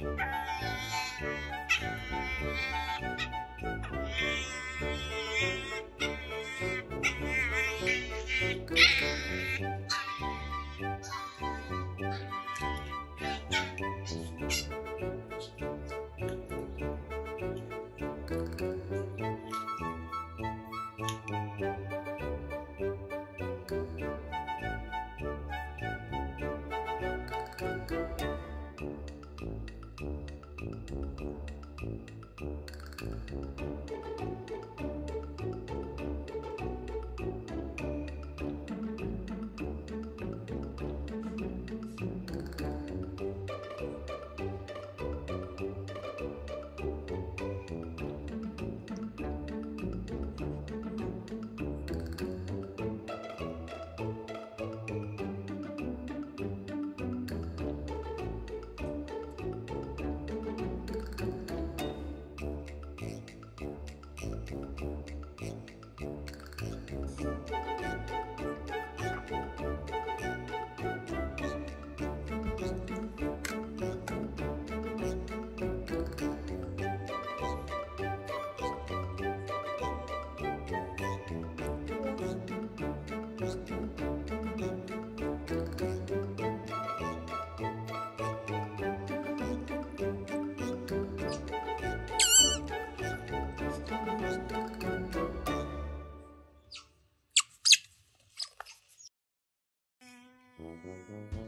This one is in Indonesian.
Bye. Mm-hmm.